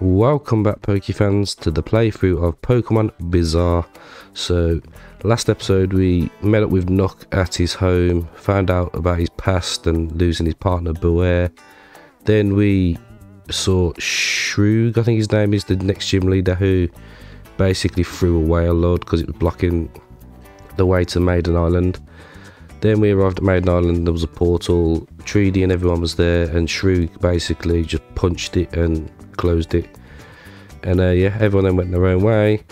Welcome back Pokefans to the playthrough of Pokemon Bizarre. So last episode we met up with Nook at his home, found out about his past and losing his partner Bewear. Then we saw Shroog, I think his name is, the next gym leader who basically threw away a load because it was blocking the way to Maiden Island. Then we arrived at Maiden Island, there was a portal, Treedy and everyone was there, and Shroog basically just punched it and closed it. And uh, yeah, everyone then went their own way.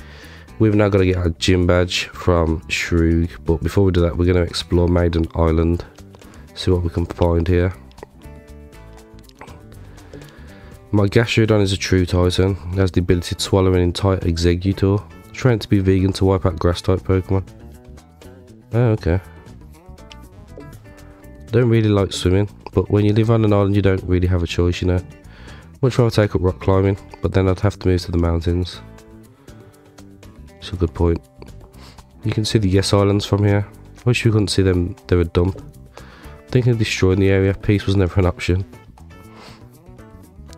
We've now got to get our gym badge from Shroog, but before we do that, we're going to explore Maiden Island, see what we can find here. My Gastrodon is a true Titan, it has the ability to swallow an entire Exeggutor, trained to be vegan to wipe out grass type Pokemon. Oh, okay. Don't really like swimming, but when you live on an island, you don't really have a choice, you know. Much rather take up rock climbing, but then I'd have to move to the mountains. It's a good point. You can see the Yes Islands from here. I wish we couldn't see them, they're a dump. Thinking of destroying the area, peace was never an option.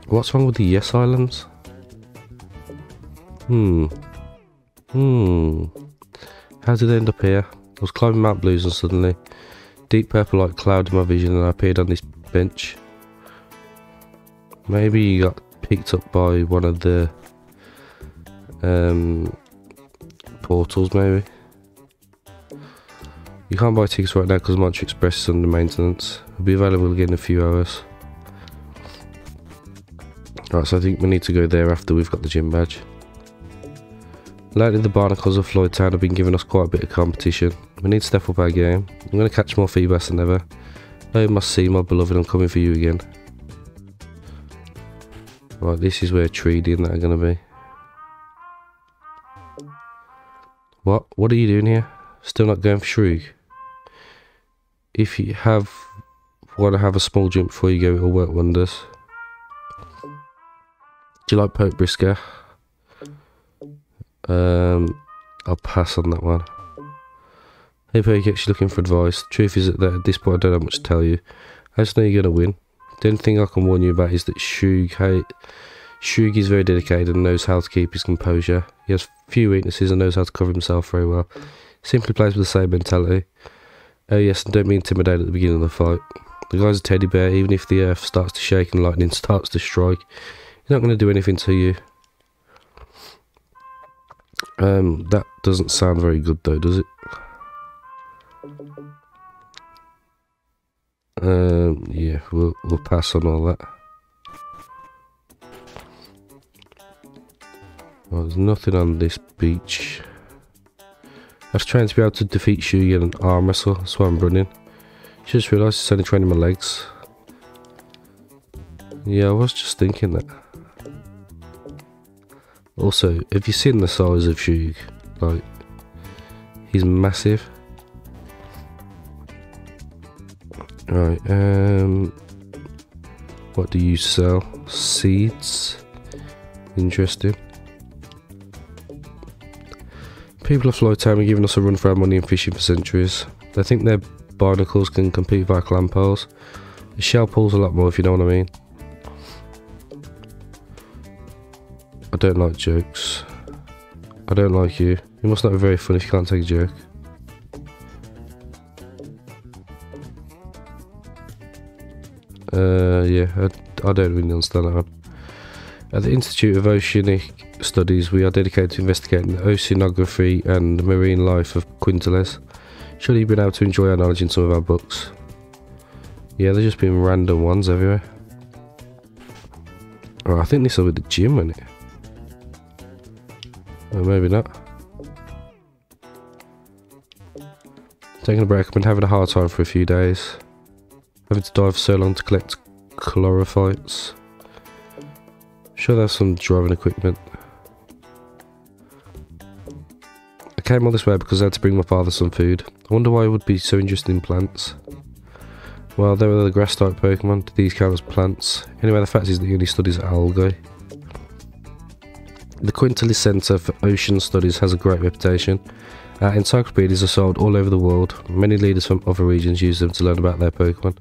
What's wrong with the Yes Islands? Hmm. Hmm. How did I end up here? I was climbing Mount Blues and suddenly deep purple light clouded my vision and I appeared on this bench. Maybe you got picked up by one of the um, portals, maybe. You can't buy tickets right now because Mantra Express is under maintenance. It'll be available again in a few hours. Right, so I think we need to go there after we've got the gym badge. Lately, the Barnacles of Floyd Town have been giving us quite a bit of competition. We need to step up our game. I'm going to catch more Feebas than ever. Oh, must see, my beloved, I'm coming for you again. Right, this is where that are going to be. What? What are you doing here? Still not going for Shroog? If you have want to have a small jump before you go, it'll work wonders. Do you like Pope Brisker? Um, I'll pass on that one. Hey Pokex, you're looking for advice. The truth is that at this point I don't have much to tell you. I just know you're going to win. The only thing I can warn you about is that Shroog, hey, is very dedicated and knows how to keep his composure. He has few weaknesses and knows how to cover himself very well. Simply plays with the same mentality. Oh yes, and don't be intimidated at the beginning of the fight. The guy's a teddy bear, even if the earth starts to shake and lightning starts to strike. He's not going to do anything to you. Um, that doesn't sound very good though, does it? Um, yeah, we'll we'll pass on all that. Well, there's nothing on this beach. I was trying to be able to defeat Shugi in an arm wrestle, that's why I'm running. Just realised it's only training my legs. Yeah, I was just thinking that. Also, have you seen the size of Shug? Like, he's massive. Right, um, what do you sell? Seeds? Interesting. People of Floyd Town are giving us a run for our money in fishing for centuries. They think their barnacles can compete with our clam poles. The shell pulls a lot more if you know what I mean. I don't like jokes. I don't like you. You must not be very funny if you can't take a joke. Uh, yeah, I, I don't really understand that one. At the Institute of Oceanic Studies, we are dedicated to investigating the oceanography and marine life of Quintueles. Surely you've been able to enjoy our knowledge in some of our books. Yeah, there's just been random ones everywhere. Oh, I think this will be the gym, isn't it? Or maybe not. Taking a break, I've been having a hard time for a few days. Having to dive so long to collect chlorophytes. Sure there's some driving equipment. I came all this way because I had to bring my father some food. I wonder why he would be so interested in plants. Well, there were the grass type Pokemon. Do these count as plants? Anyway, the fact is that he only studies algae. The Quintueles Centre for Ocean Studies has a great reputation. Uh, encyclopedias are sold all over the world. Many leaders from other regions use them to learn about their Pokemon.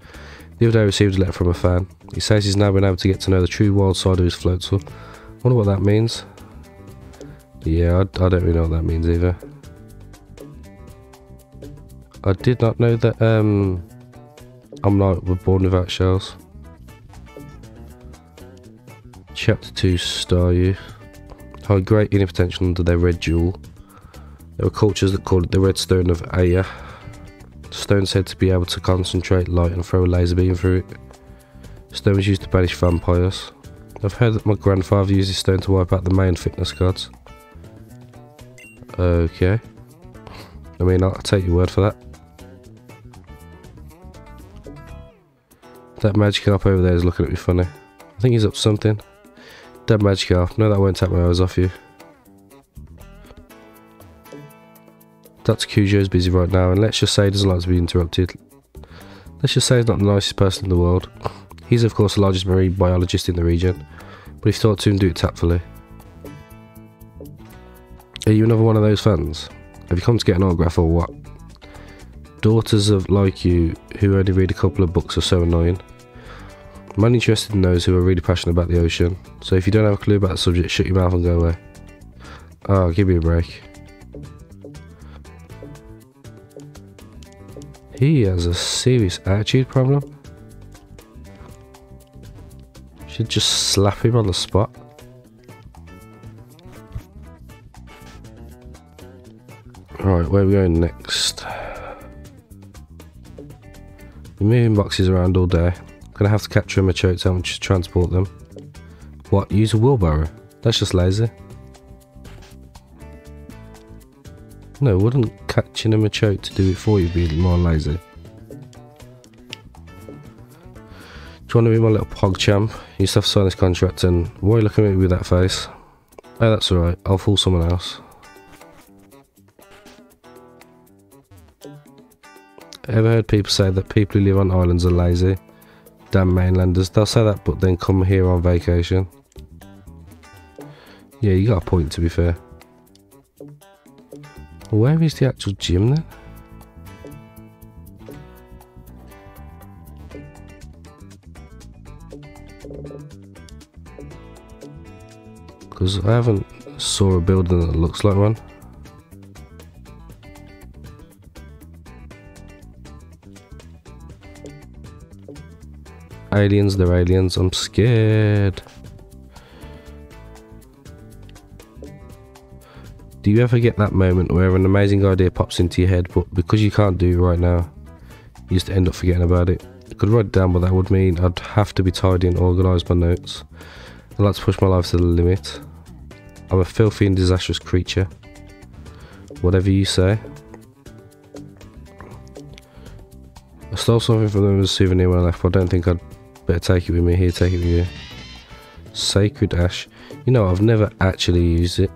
The other day I received a letter from a fan. He says he's now been able to get to know the true wild side of his Floatzel. wonder what that means. Yeah, I, I don't really know what that means either. I did not know that um, Omanyte were born without shells. Chapter 2 Staryu. How great inner potential under their red jewel. There were cultures that called it the red stone of Aya. Stone said to be able to concentrate light and throw a laser beam through it. Stone was used to banish vampires. I've heard that my grandfather used this stone to wipe out the main fitness gods. Okay. I mean, I'll take your word for that. That Magikarp over there is looking at me funny. I think he's up to something. Dead Magikarp. No, that won't take my eyes off you. That's is busy right now, and let's just say doesn't like to be interrupted. Let's just say he's not the nicest person in the world. He's of course the largest marine biologist in the region, but if talk to him, do it tactfully. Are you another one of those fans? Have you come to get an autograph or what? Daughters of like you, who only read a couple of books, are so annoying. I'm only interested in those who are really passionate about the ocean, so if you don't have a clue about the subject, shut your mouth and go away. Oh, give me a break. He has a serious attitude problem. Should just slap him on the spot. Alright, where are we going next? We're moving boxes around all day. Gonna have to capture a Machoke to transport them. What? Use a wheelbarrow? That's just lazy. No, wouldn't catching a Machoke to do it for you be more lazy? Do you want to be my little pog champ? You to have to sign this contract and why are you looking at me with that face? Oh, that's alright. I'll fool someone else. Ever heard people say that people who live on islands are lazy? Damn mainlanders. They'll say that but then come here on vacation. Yeah, you got a point to be fair. Where is the actual gym then? Because I haven't saw a building that looks like one. Aliens, they're aliens. I'm scared. Do you ever get that moment where an amazing idea pops into your head, but because you can't do it right now, you just end up forgetting about it? I could write it down, but that would mean I'd have to be tidy and organise my notes. I like to push my life to the limit. I'm a filthy and disastrous creature. Whatever you say. I stole something from them as a souvenir when I left, but I don't think I'd Better take it with me. Here, take it with you. Sacred Ash. You know, I've never actually used it.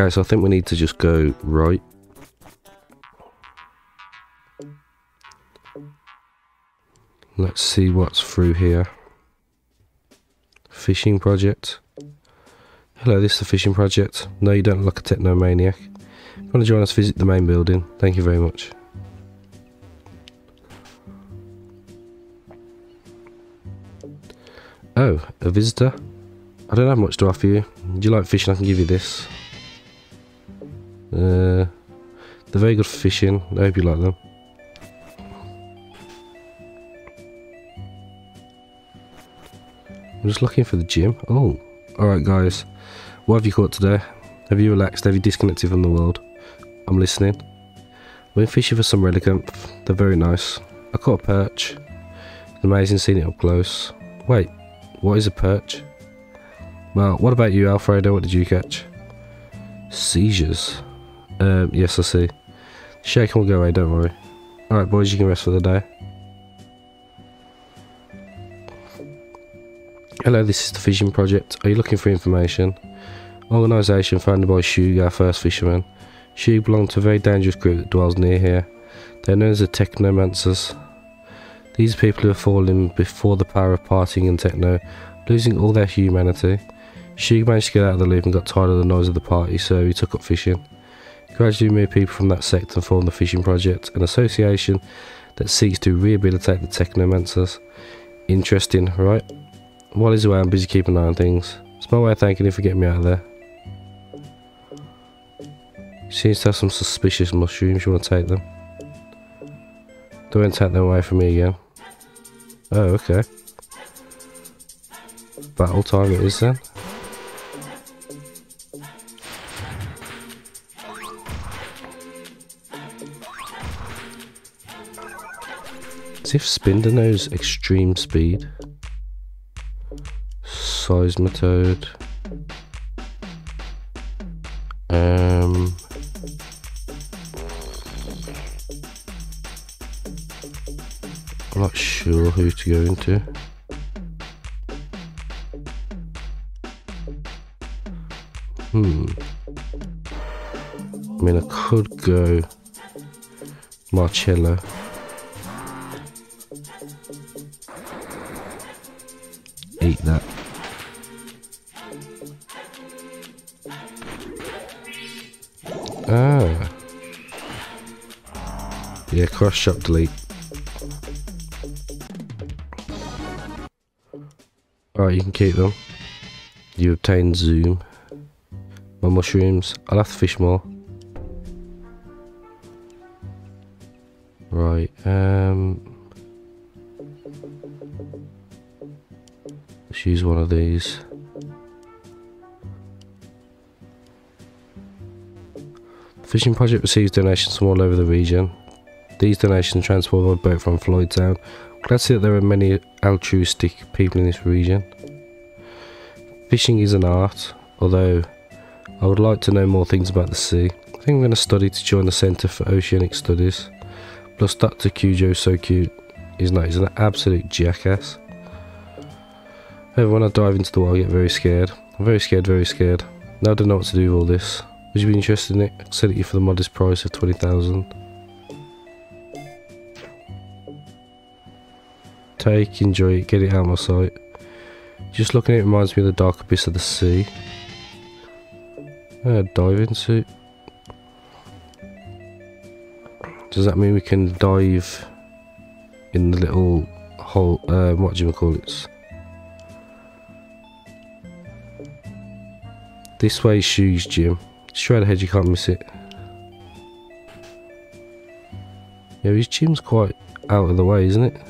Okay, so I think we need to just go right. Let's see what's through here. Fishing project. Hello, this is the fishing project. No, you don't look a technomaniac want to join us visit the main building, thank you very much. Oh, a visitor? I don't have much to offer you. Do you like fishing? I can give you this. Uh, they're very good for fishing. I hope you like them. I'm just looking for the gym. Oh, alright guys. What have you caught today? Have you relaxed? Have you disconnected from the world? I'm listening. Went fishing for some relicanth. They're very nice. I caught a perch. It's amazing seeing it up close. Wait, what is a perch? Well, what about you, Alfredo? What did you catch? Seizures. Um, yes, I see. Shake will go away, don't worry. Alright, boys, you can rest for the day. Hello, this is the Fishing Project. Are you looking for information? Organisation founded by Shug, our first fisherman. She belonged to a very dangerous group that dwells near here. They're known as the Technomancers. These people who have fallen before the power of partying and techno, losing all their humanity. She managed to get out of the loop and got tired of the noise of the party, so he took up fishing. Gradually moved people from that sect and formed the Fishing Project, an association that seeks to rehabilitate the technomancers. Interesting, right? While he's away, I'm busy keeping an eye on things. It's my way of thanking him for getting me out of there. Seems to have some suspicious mushrooms. You want to take them? Don't take them away from me again. Oh, okay. Battle time is then. As if Spinder knows extreme speed. Seismitoad. Um, I'm not sure who to go into. Hmm. I mean, I could go Marcello. Cross chop delete. Alright, you can keep them. You obtain zoom. My mushrooms. I'll have to fish more. Right, um... Let's use one of these. The fishing project receives donations from all over the region. These donations transport by boat from Floydtown. Glad to see that there are many altruistic people in this region. Fishing is an art, although I would like to know more things about the sea. I think I'm going to study to join the Centre for Oceanic Studies. Plus, Dr. Cujo so cute. He's not, he's an absolute jackass. However, when I dive into the water, I get very scared. I'm very scared, very scared. Now I don't know what to do with all this. Would you be interested in it? I'll sell it you for the modest price of 20000 Take, enjoy it, get it out of my sight. Just looking at it reminds me of the dark abyss of the sea. A diving suit. Does that mean we can dive in the little hole? Uh, what do you call it? This way, shoes, Jim. Straight ahead, you can't miss it. Yeah, his gym's quite out of the way, isn't it?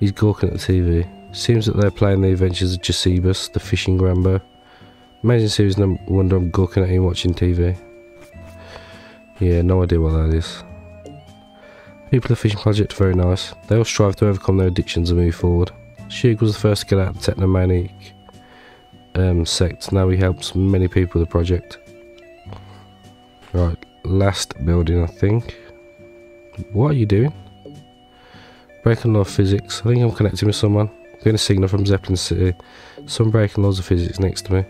He's gawking at the TV. Seems that they're playing the adventures of Jacebus, the fishing Rambo. Amazing series no wonder I'm gawking at him watching TV. Yeah, no idea what that is. People of Fishing Project very nice. They all strive to overcome their addictions and move forward. Shug was the first to get out of the technomaniac um, sect. Now he helps many people with the project. Right, last building I think. What are you doing? Breaking law of physics. I think I'm connecting with someone. Getting a signal from Zeppelin City. Some breaking laws of physics next to me.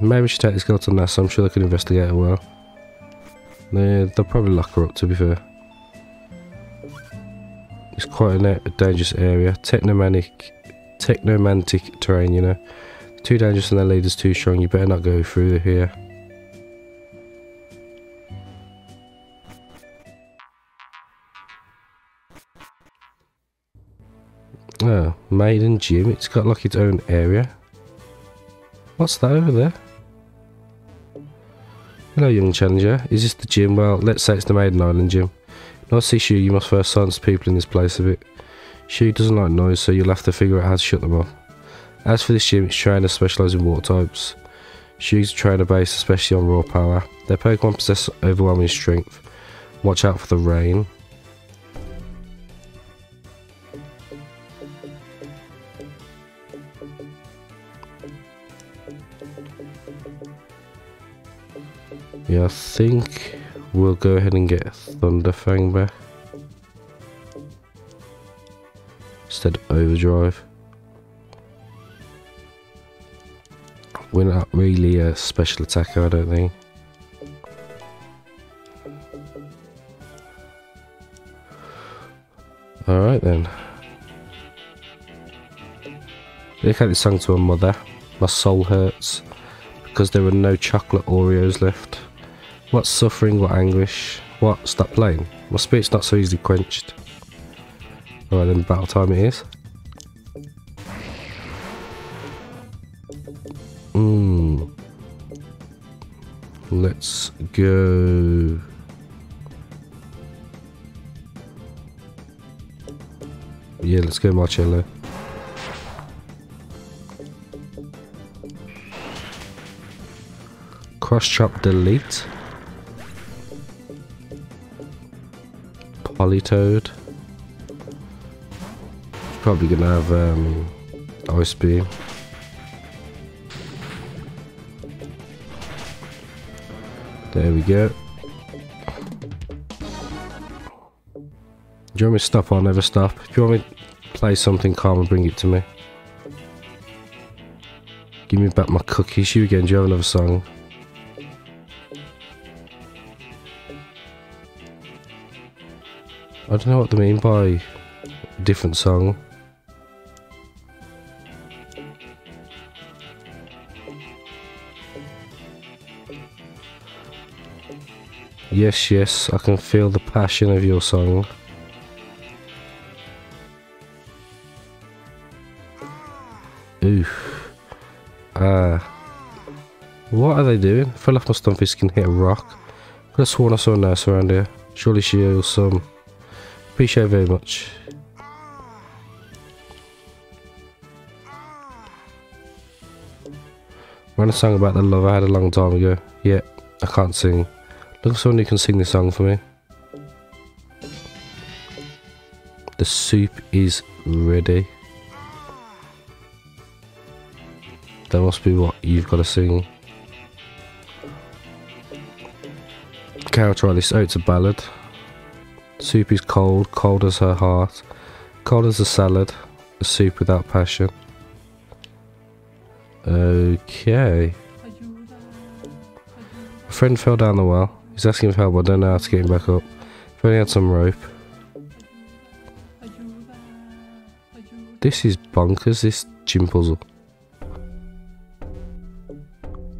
Maybe we should take this girl to NASA. I'm sure they could investigate her well. Yeah, they'll probably lock her up to be fair. It's quite a dangerous area. Technomanic, technomantic terrain, you know. Too dangerous and their leader's too strong. You better not go through here. Maiden Gym. It's got like its own area. What's that over there? Hello, young challenger. Is this the gym? Well, let's say it's the Maiden Island gym. Not see you. You must first silence people in this place a bit. She doesn't like noise, so you'll have to figure out how to shut them off. As for this gym, it's trainers specialise in water types. She's a trainer based especially on raw power. Their Pokemon possess overwhelming strength. Watch out for the rain. Yeah, I think we'll go ahead and get Thunderfang back. Instead of Overdrive. We're not really a special attacker, I don't think. Alright then. Look at this song to a mother. My soul hurts because there were no chocolate Oreos left. What suffering, what anguish? What? Stop playing. My spirit's not so easily quenched. Alright then, battle time it is. Mmm. Let's go. Yeah, let's go Marcello. Cross chop delete. Politoed. Probably gonna have um, ice beam. There we go. Do you want me to stop? I'll never stop. If you want me to play something calm and bring it to me. Give me back my cookies. You again, do you have another song? I don't know what they mean by different song. Yes, yes, I can feel the passion of your song. Oof. Ah. Uh, what are they doing? Fell off my Stunfisk skin, hit a rock. Could have sworn I saw a nurse around here. Surely she owes some. Appreciate very much. Ran a song about the love I had a long time ago. Yeah, I can't sing. Look for someone who can sing this song for me. The soup is ready. That must be what you've got to sing. Okay, I'll try this. Oh, it's a ballad. Soup is cold, cold as her heart. Cold as a salad. A soup without passion. Okay. A friend fell down the well. He's asking for help, I don't know how to get him back up. If only had some rope. This is bonkers, this gym puzzle.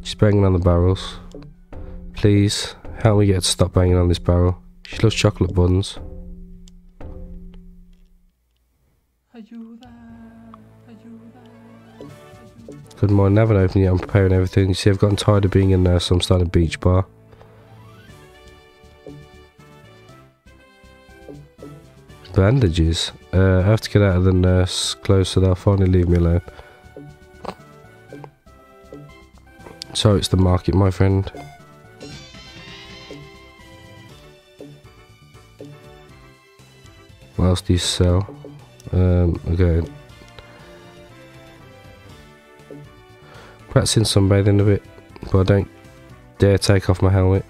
She's banging on the barrels. Please, help me get to stop banging on this barrel. She loves chocolate buns. Good morning, I haven't opened yet, I'm preparing everything. You see, I've gotten tired of being in there, so I'm starting a beach bar. Bandages. Uh, I have to get out of the nurse clothes so they'll finally leave me alone. So it's the market, my friend. What else do you sell? Um, okay. Practicing sunbathing a bit, but I don't dare take off my helmet.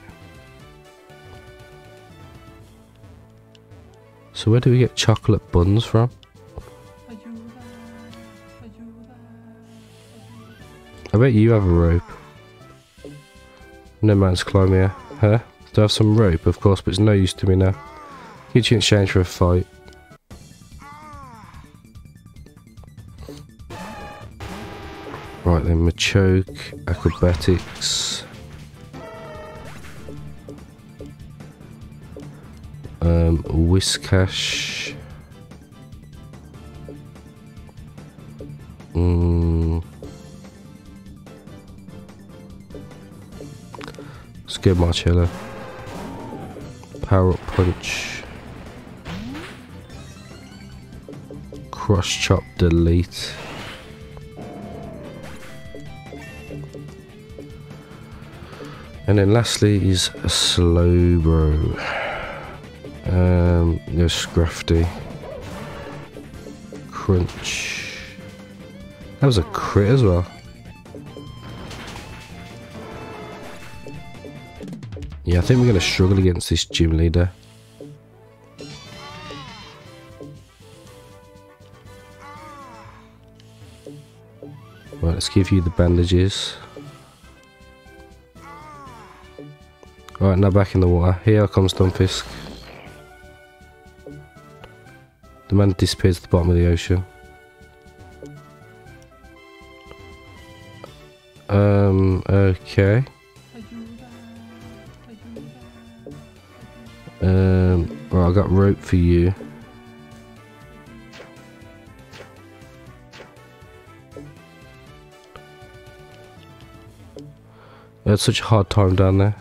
So where do we get chocolate buns from? I bet you have a rope. No man's climb here. Huh? Do I have some rope? Of course, but it's no use to me now. Get you in exchange for a fight. Machoke, Acrobatics. Um, Whiscash. Mm. Let's. Power up punch. Cross chop delete. And then lastly is a Slowbro. Um, there's Scrafty. Crunch. That was a crit as well. Yeah, I think we're going to struggle against this gym leader. Right, let's give you the bandages. Right, now back in the water. Here comes Stunfisk. The man disappears at the bottom of the ocean. Um, okay. Um, right, I got rope for you. I had such a hard time down there.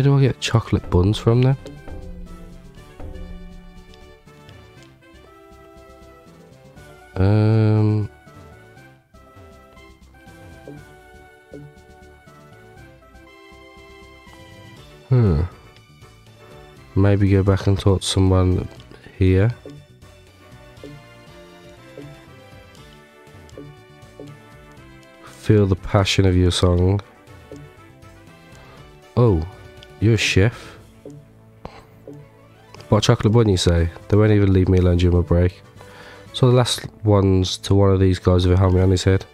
Where do I get chocolate buns from then? Um. Hmm. Maybe go back and talk to someone here. Feel the passion of your song. Oh, you're a chef. What chocolate bun you say? They won't even leave me alone during my break. So the last ones to one of these guys with a helmet on his head.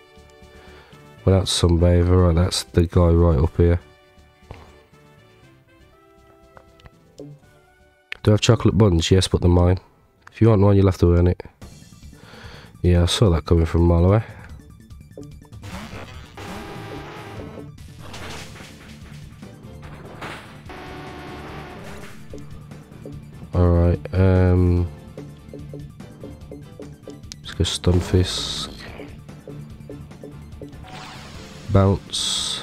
Well, that's Sunbather. Right, that's the guy right up here. Do I have chocolate buns? Yes, but they're mine. If you want one, you'll have to earn it. Yeah, I saw that coming from a mile away. Go Stunfisk. Bounce.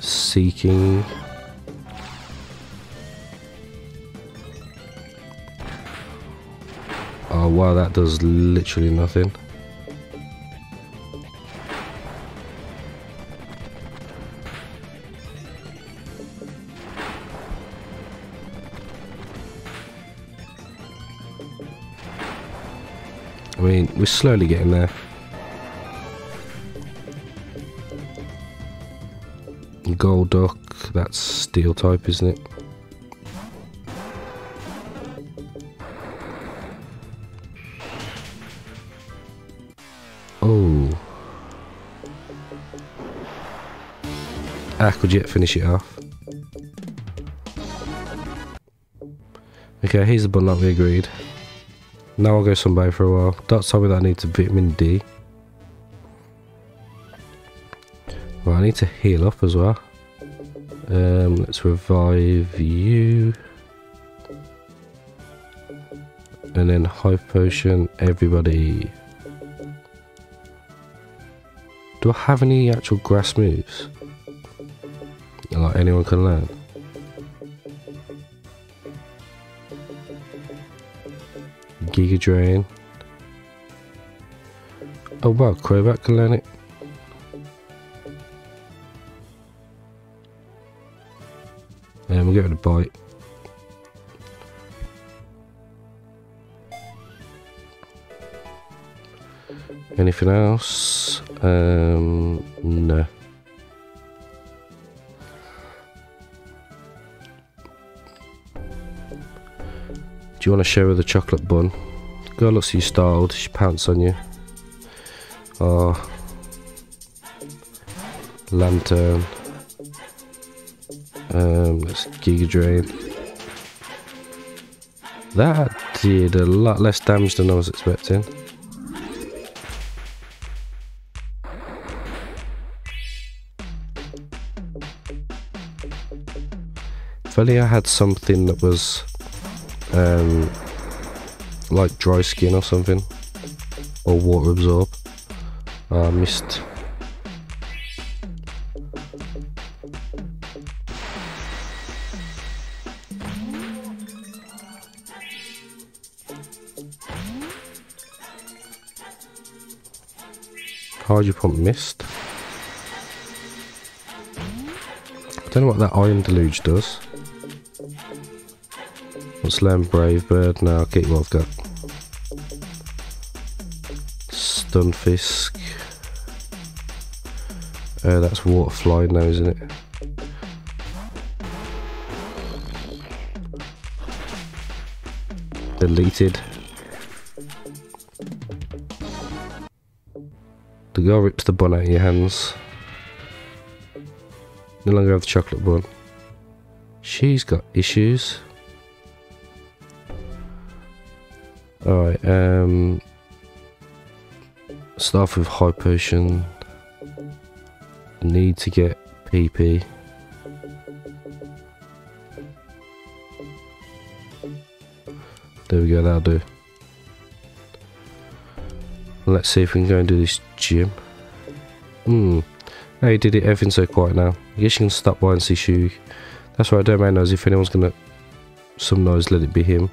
Seaking. Oh wow, that does literally nothing. We're slowly getting there. Golduck, that's steel type, isn't it? Oh. Could yet finish it off. Okay, here's the that we agreed. Now I'll go sunbathe for a while. That's told me that I need to vitamin D. Well, I need to heal up as well. Um, let's revive you. And then high potion, everybody. Do I have any actual grass moves? Like anyone can learn? Giga Drain. Oh wow, Crobat can learn it. And we'll get rid of Bite. Anything else? Um, no. You want to show her the chocolate bun? Girl looks you styled, she pants on you. Oh. Lanturn. Um, let's Giga Drain. That did a lot less damage than I was expecting. If only I had something that was um, like dry skin or something, or water absorb. Oh, I missed. Hydro pump missed. I don't know what that iron deluge does. Let's Brave Bird. Now I've got. Stunfisk. Uh, that's water fly now, isn't it? Deleted. The girl rips the bun out of your hands. No longer have the chocolate bun. She's got issues. Alright, um... Start with high potion. Need to get PP. There we go, that'll do. Let's see if we can go and do this gym. Hmm. Hey, he did it. Everything's so quiet now. I guess you can stop by and see Shug. That's right, Domain knows if anyone's gonna... Some noise, let it be him.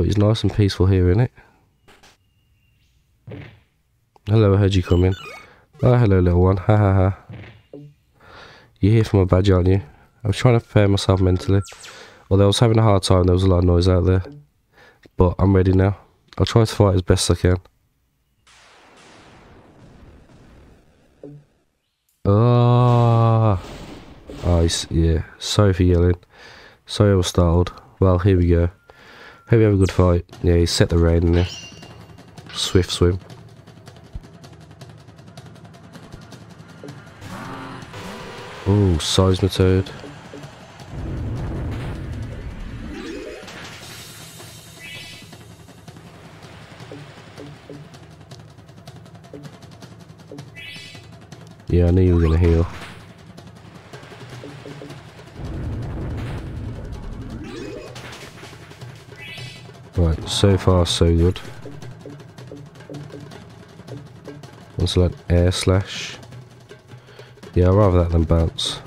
Oh, it's nice and peaceful here, isn't it? Hello, I heard you coming. Oh, hello, little one. Ha ha ha. You're here for my badge, aren't you? I was trying to prepare myself mentally. Although I was having a hard time, there was a lot of noise out there. But I'm ready now. I'll try to fight as best I can. Ah. Oh, yeah. Sorry for yelling. Sorry I was startled. Well, here we go. Hope you have a good fight. Yeah, he set the rain in there. Swift swim. Oh, Seismitoad. Yeah, I knew you were going to heal. So far so good. Let's let air slash. Yeah, I'd rather that than bounce.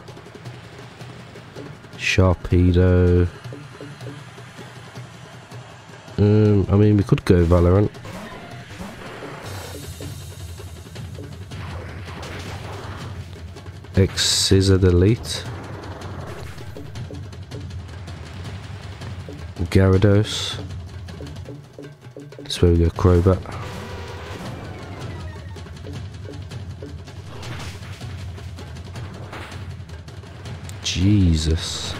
Sharpedo. Um, I mean, we could go Valorant. X Scissor Delete. Gyarados. Where we go Jesus.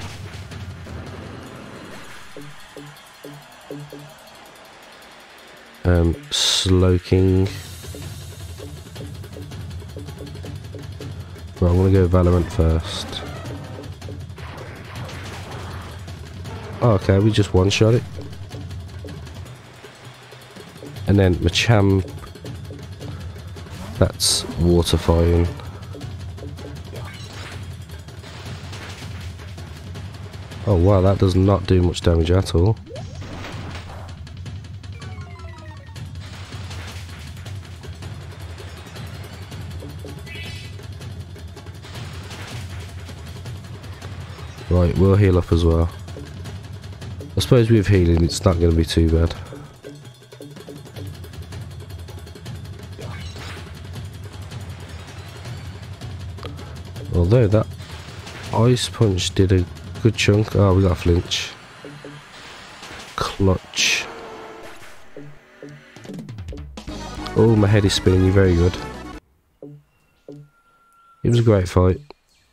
Um, Slowking. Right, I'm gonna go Valorant first. Oh, okay, we just one-shot it. And then Machamp. That's Water Fire. Oh wow, that does not do much damage at all. Right, we'll heal up as well. I suppose with healing it's not going to be too bad. Although that ice punch did a good chunk. Oh, we got a flinch. Clutch. Oh, my head is spinning. You're very good. It was a great fight.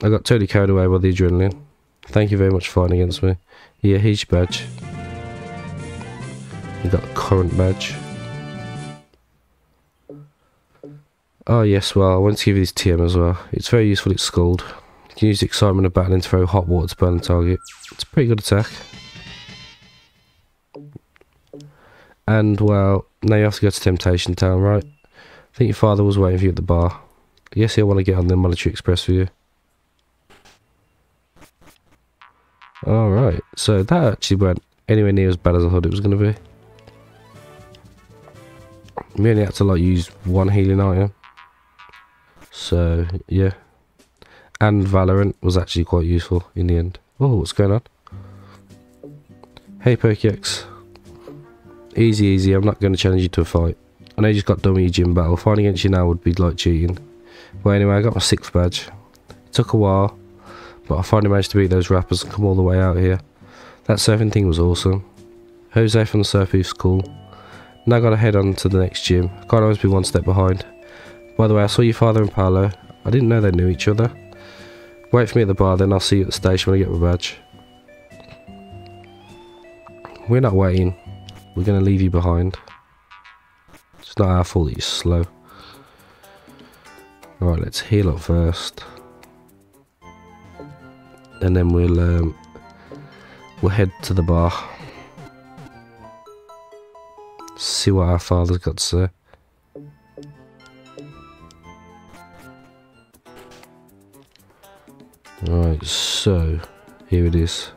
I got totally carried away by the adrenaline. Thank you very much for fighting against me. Yeah, here's your badge. You got current badge. Oh yes, well I want to give you this TM as well. It's very useful, it's Scald You can use the excitement of battling to throw hot water to burn the target. It's a pretty good attack. And, well, now you have to go to Temptation Town, right? I think your father was waiting for you at the bar. Guess he'll want to get on the Monetary Express for you. Alright, so that actually went anywhere near as bad as I thought it was going to be. We only had to like use one healing item. So, yeah and Valorant was actually quite useful in the end. Oh, what's going on? Hey Pokex. Easy, easy, I'm not going to challenge you to a fight. I know you just got done with your gym battle. Fighting against you now would be like cheating. But anyway, I got my sixth badge. It took a while, but I finally managed to beat those rappers and come all the way out here. That surfing thing was awesome. Jose from the surf is cool. Now I gotta head on to the next gym. Can't always be one step behind. By the way, I saw your father and Paolo. I didn't know they knew each other. Wait for me at the bar, then I'll see you at the station when I get my badge. We're not waiting. We're going to leave you behind. It's not our fault that you're slow. Alright, let's heal up first. And then we'll um, we'll head to the bar. See what our father's got to say. Right, so here it is.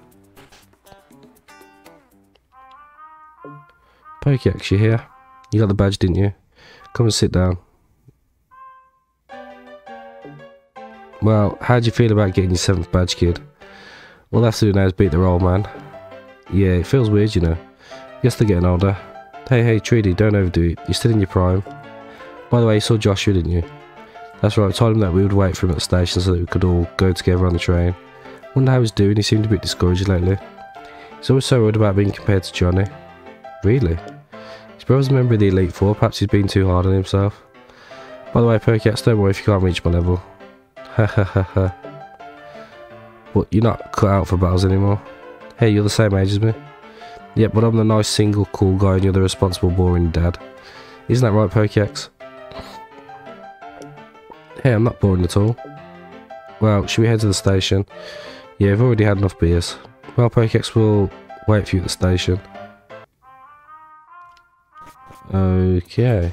Pokex, you here? You got the badge, didn't you? Come and sit down. Well, how do you feel about getting your seventh badge, kid? All I have to do now is beat the old man. Yeah, it feels weird, you know. Guess they're getting older. Hey, hey, Treaty, don't overdo it. You're still in your prime. By the way, you saw Joshua, didn't you? That's right, I told him that we would wait for him at the station so that we could all go together on the train. Wonder how he's doing, he seemed a bit discouraged lately. He's always so worried about being compared to Johnny. Really? His brother's a member of the Elite Four, perhaps he's been too hard on himself. By the way, Pokex, don't worry if you can't reach my level. Ha ha ha ha. But you're not cut out for battles anymore. Hey, you're the same age as me. Yep, but I'm the nice, single, cool guy and you're the responsible, boring dad. Isn't that right, Pokex? Hey, I'm not boring at all. Well, should we head to the station? Yeah, I've already had enough beers. Well, Pokex will wait for you at the station. Okay.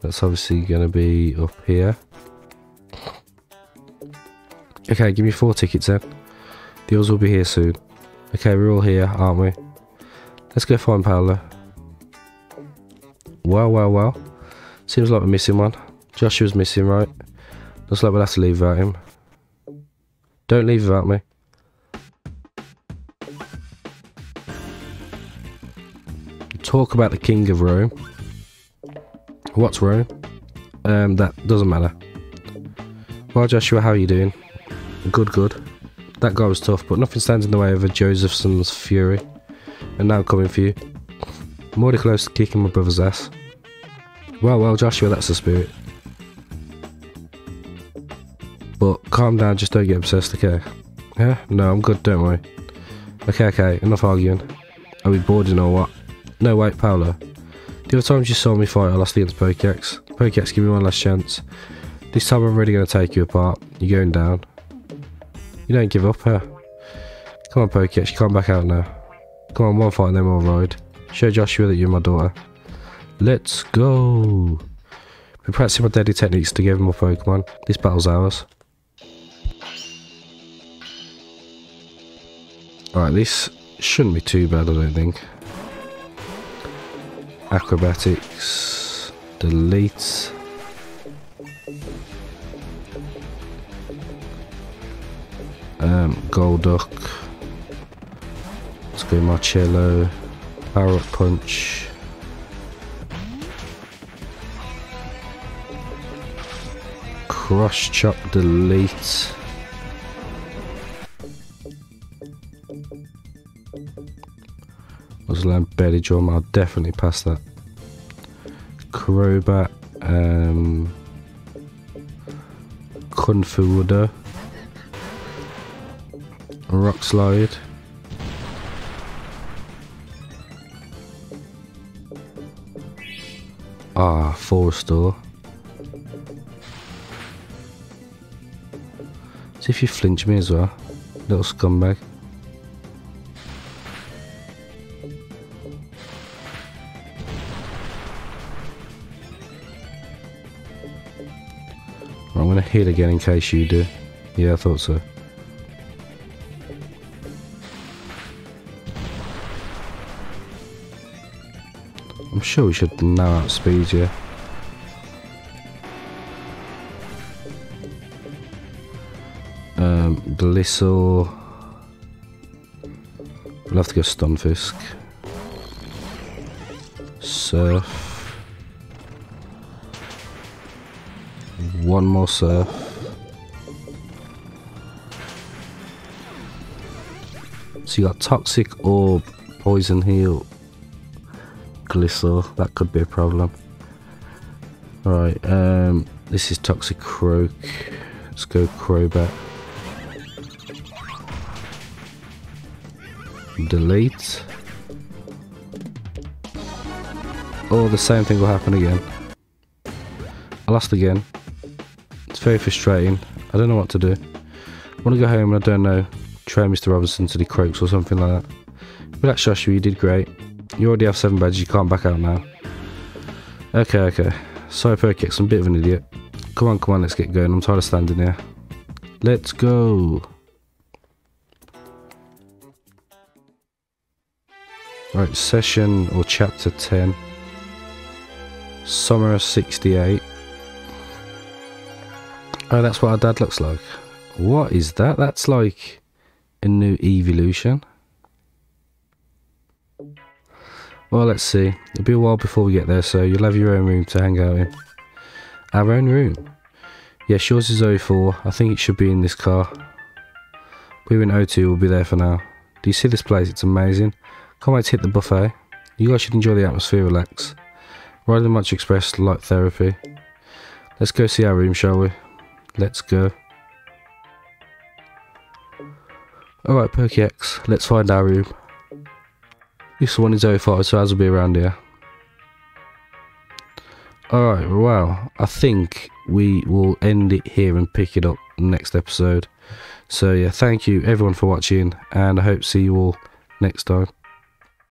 That's obviously going to be up here. Okay, give me four tickets then. The others will be here soon. Okay, we're all here, aren't we? Let's go find Paolo. Well, well, well. Seems like we're missing one. Joshua's missing, right? Looks like we'll have to leave without him. Don't leave without me. Talk about the King of Rome. What's Rome? Um, that doesn't matter. Well, Joshua, how are you doing? Good, good. That guy was tough, but nothing stands in the way of a Josephson's fury. And now I'm coming for you. I'm already close to kicking my brother's ass. Well, well, Joshua, that's the spirit. Calm down, just don't get obsessed, okay? Yeah? No, I'm good, don't worry. Okay, okay, enough arguing. Are we boarding or what? No, wait, Paolo. The other times you saw me fight, I lost against Pokex. Pokex, give me one last chance. This time I'm really going to take you apart. You're going down. You don't give up, huh? Come on, Pokex, you come back out now. Come on, one fight and then we'll ride. Show Joshua that you're my daughter. Let's go! Been practicing my deadly techniques to give him more Pokemon. This battle's ours. Alright, this shouldn't be too bad, I don't think. Acrobatics. Delete. Um, Golduck. Let's go Marcello. Power Punch. Cross Chop Delete. Land belly drum, I'll definitely pass that. Crobat, um, Kung Fu Rock Slide. Ah, four store. See if you flinch me as well, little scumbag. Hit again in case you do. Yeah, I thought so. I'm sure we should now outspeed you. Um, Gliscor. We'll have to go Stunfisk. Surf. One more surf. So you got Toxic Orb, Poison Heal, Gliscor, that could be a problem. Alright, um, this is Toxicroak. Let's go Crobat. Delete. Oh, the same thing will happen again. I lost again. It's very frustrating. I don't know what to do. I want to go home and I don't know, train Mr. Robinson till he croaks or something like that. But Relax, Joshua, you did great. You already have seven badges, you can't back out now. Okay, okay. Sorry, Pokex, I'm a bit of an idiot. Come on, come on, let's get going. I'm tired of standing here. Let's go. Right, session or chapter 10. Summer 68. Oh, that's what our dad looks like. What is that? That's like a new evolution. Well, let's see. It'll be a while before we get there, so you'll have your own room to hang out in. Our own room? Yes, yours is 04. I think it should be in this car. We're in O2, we'll be there for now. Do you see this place? It's amazing. Can't wait to hit the buffet. You guys should enjoy the atmosphere, relax. Riding the Much Express, light therapy. Let's go see our room, shall we? Let's go. Alright, Pokex, let's find our room. This one is 05, so ours will be around here. Alright, well, I think we will end it here and pick it up next episode. So yeah, thank you everyone for watching, and I hope to see you all next time.